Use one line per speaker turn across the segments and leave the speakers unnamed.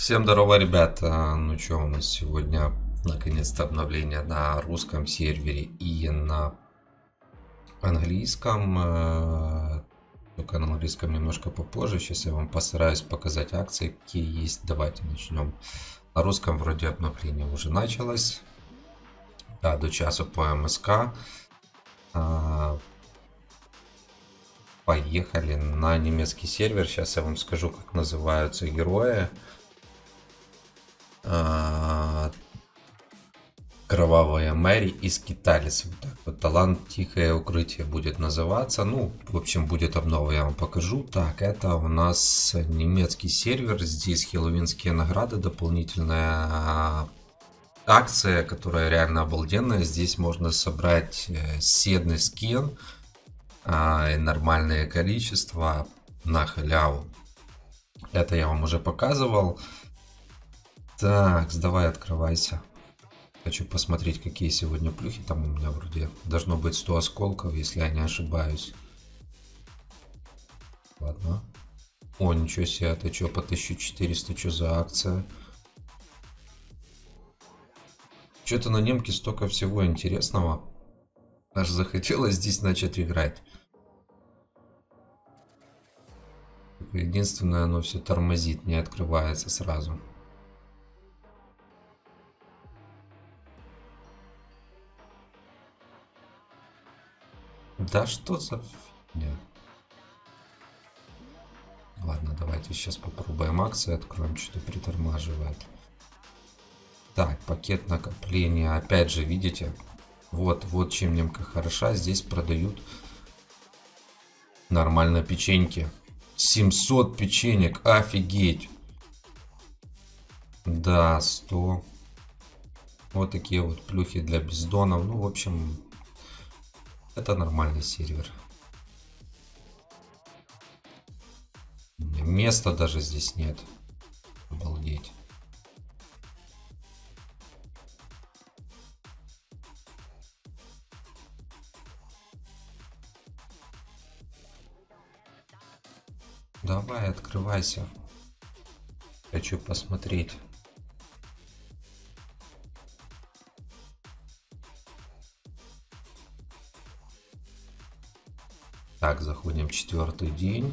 Всем здорово, ребята. Ну что, у нас сегодня наконец-то обновление на русском сервере и на английском. Э, только на английском немножко попозже. Сейчас я вам постараюсь показать акции, какие есть. Давайте начнем. На русском вроде обновление уже началось. Да, до часу по МСК. А, поехали на немецкий сервер. Сейчас я вам скажу, как называются герои. А, Кровавая Мэри из Киталис. Вот так вот. Талант Тихое Укрытие будет называться. Ну, в общем, будет обнова, я вам покажу. Так, это у нас немецкий сервер. Здесь хеллоуинские награды, дополнительная акция, которая реально обалденная. Здесь можно собрать э, седный скин а, и нормальное количество на халяву. Это я вам уже показывал. Так, давай открывайся. Хочу посмотреть, какие сегодня плюхи там у меня вроде. Должно быть 100 осколков, если я не ошибаюсь. Ладно. О, ничего себе, это что, по 1400, что за акция? Что-то на немке столько всего интересного. Аж захотелось здесь начать играть. Единственное, оно все тормозит, не открывается сразу. Да что за фигня? Ладно, давайте сейчас попробуем акции откроем, что-то притормаживает. Так, пакет накопления. Опять же, видите? Вот, вот чем немка хороша. Здесь продают нормально печеньки. 700 печенек, офигеть. Да, 100. Вот такие вот плюхи для бездонов. Ну, в общем, это нормальный сервер. Места даже здесь нет. Обалдеть. Давай, открывайся. Хочу посмотреть. Так, заходим в четвертый день.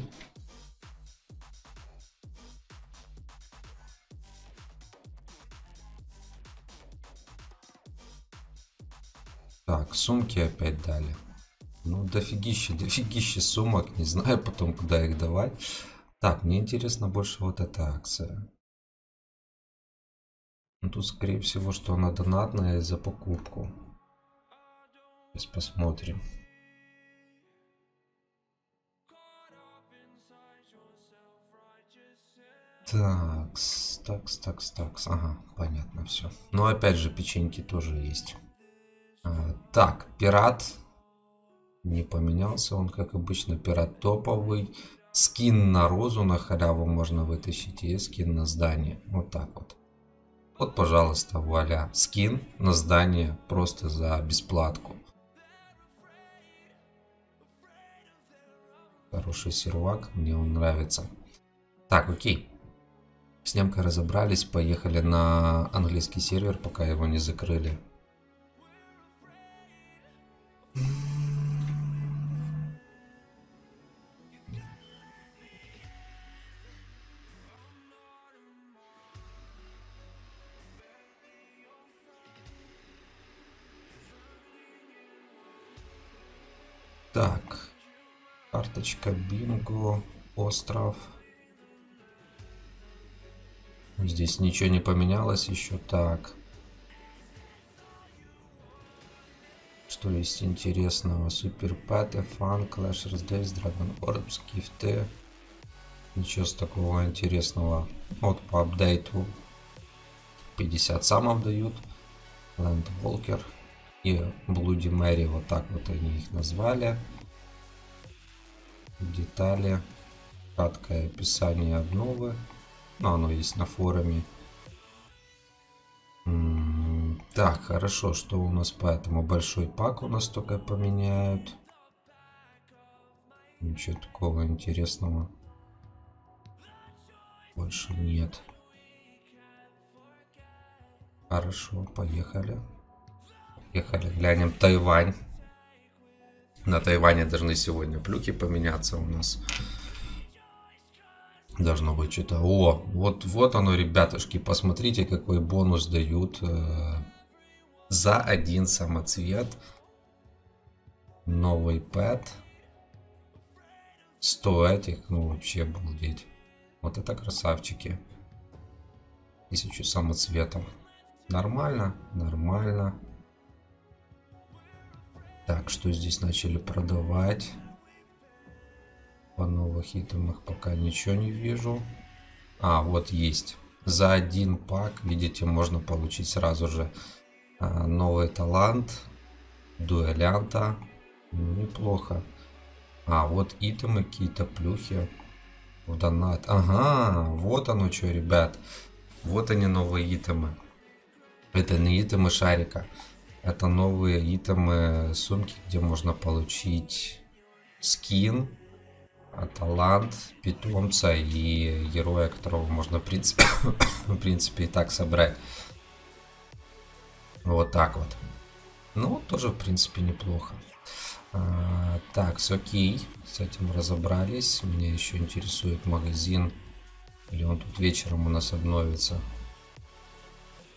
Так, сумки опять дали. Ну, дофигища, дофигища сумок. Не знаю потом, куда их давать. Так, мне интересно больше вот эта акция. Ну, тут, скорее всего, что она донатная за покупку. Сейчас посмотрим. Такс, такс, такс, такс. Ага, понятно все. Но опять же, печеньки тоже есть. А, так, пират. Не поменялся он, как обычно, пират топовый. Скин на розу на халяву можно вытащить и скин на здание. Вот так вот. Вот, пожалуйста, вуаля. Скин на здание просто за бесплатку. Хороший сервак, мне он нравится. Так, окей. С немкой разобрались, поехали на английский сервер, пока его не закрыли. Так, карточка бинго, остров. Здесь ничего не поменялось еще. Так. Что есть интересного? Супер Пэты, Фан, Clashers Days, Dragon Orbs, Гифты. Ничего с такого интересного. Вот по апдейту 50 самов дают. Walker и Bloody Mary. Вот так вот они их назвали. Детали. Краткое описание обновы. Но оно есть на форуме. Так, хорошо, что у нас поэтому большой пак у нас только поменяют. Ничего такого интересного больше нет. Хорошо, поехали. Поехали, глянем Тайвань. На Тайване должны сегодня плюки поменяться у нас. Должно быть что-то. О, вот, вот оно, ребятушки. Посмотрите, какой бонус дают э, за один самоцвет. Новый пэт. 100 этих, ну вообще обалдеть. Вот это красавчики. Тысячу самоцветов. Нормально, нормально. Так, что здесь начали продавать? По новых итемах пока ничего не вижу. А, вот есть. За один пак, видите, можно получить сразу же а, новый талант. Дуэлянта. Неплохо. А, вот итемы какие-то, плюхи. В донат. Ага, вот оно что, ребят. Вот они новые итемы. Это не итемы шарика. Это новые итемы сумки, где можно получить скин, талант питомца и героя, которого можно в принципе, в принципе и так собрать. Вот так вот. Ну, тоже в принципе неплохо. А, так, с окей, с этим разобрались. Меня еще интересует магазин. Или он тут вечером у нас обновится.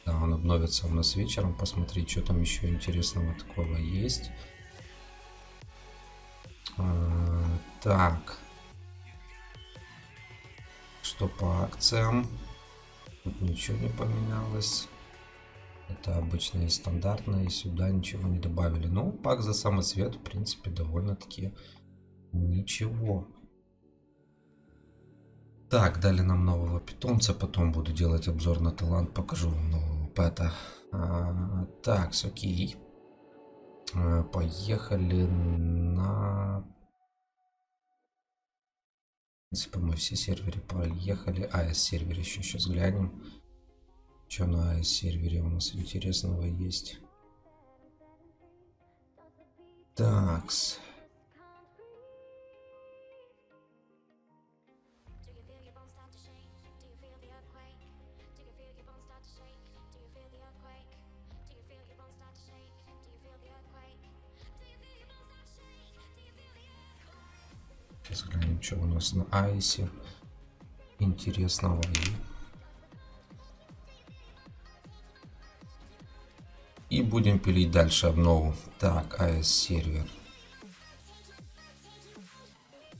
Да, он обновится у нас вечером. Посмотреть, что там еще интересного такого есть. А, так. Что по акциям? Тут ничего не поменялось. Это обычные стандартные. Сюда ничего не добавили. Ну, пак за самоцвет, в принципе, довольно-таки ничего. Так, дали нам нового питомца, потом буду делать обзор на талант, покажу вам нового пэта. А, так, окей. А, поехали на... Принципе, мы все серверы проехали. АС сервер еще сейчас глянем. Что на АС сервере у нас интересного есть. Такс. Сейчас глянем, что у нас на айсе интересного. И будем пилить дальше обнову. Так, AS сервер.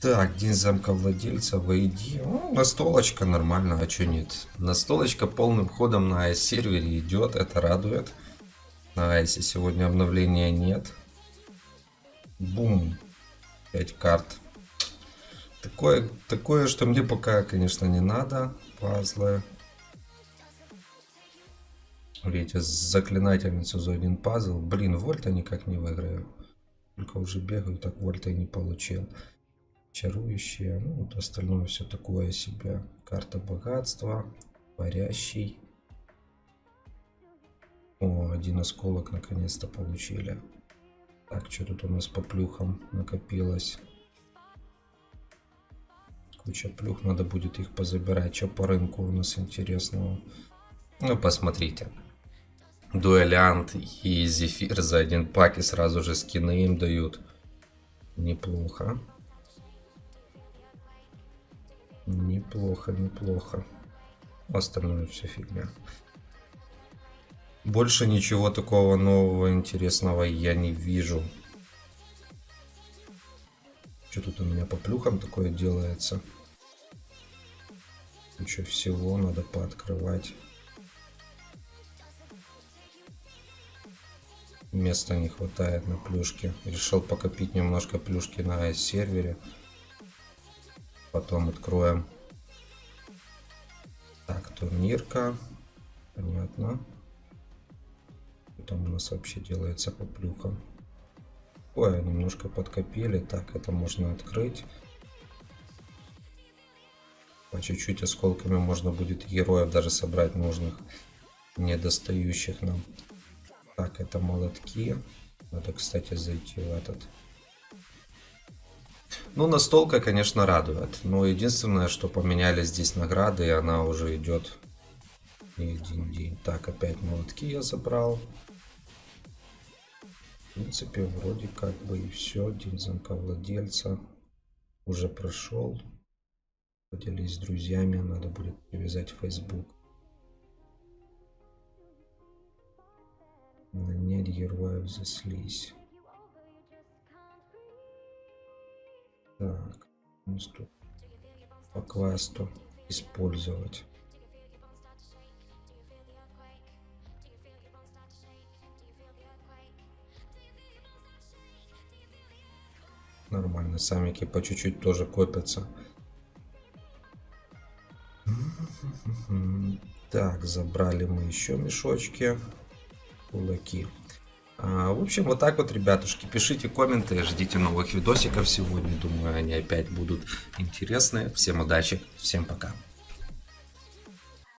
Так, день замка владельца, войди. Ну, настолочка нормально, а что нет? Настолочка полным ходом на AS сервере идет, это радует. На AS сегодня обновления нет. Бум. 5 карт. Такое, такое, что мне пока, конечно, не надо. Пазлы. Видите, с заклинательницу за один пазл. Блин, вольта никак не выиграю. Только уже бегаю, так вольта и не получил. Чарующие. Ну, вот остальное все такое себе. Карта богатства. Парящий. О, один осколок наконец-то получили. Так, что тут у нас по плюхам накопилось? Куча плюх, надо будет их позабирать. Что по рынку у нас интересного? Ну, посмотрите. Дуэлянт и Зефир за один пак и сразу же скины им дают. Неплохо. Неплохо, неплохо. Остальное все фигня. Больше ничего такого нового, интересного я не вижу. У меня по плюхам такое делается? Куча всего надо пооткрывать. Места не хватает на плюшки. Решил покопить немножко плюшки на сервере. Потом откроем. Так, турнирка. Понятно. Там у нас вообще делается по плюхам. Ой, немножко подкопили. Так, это можно открыть. По чуть-чуть осколками можно будет героев даже собрать нужных, недостающих нам. Так, это молотки. Надо, кстати, зайти в этот. Ну, настолка, конечно, радует. Но единственное, что поменяли здесь награды, и она уже идет не один день. Так, опять молотки я забрал. В принципе, вроде как бы и все. День замка владельца уже прошел. Поделись с друзьями, надо будет привязать Facebook. Нанять героев за слизь. Так, у тут по квесту использовать. Нормально, самики по чуть-чуть тоже копятся. Так, забрали мы еще мешочки. Кулаки. А, в общем, вот так вот, ребятушки. Пишите комменты, ждите новых видосиков сегодня. Думаю, они опять будут интересные. Всем удачи, всем пока.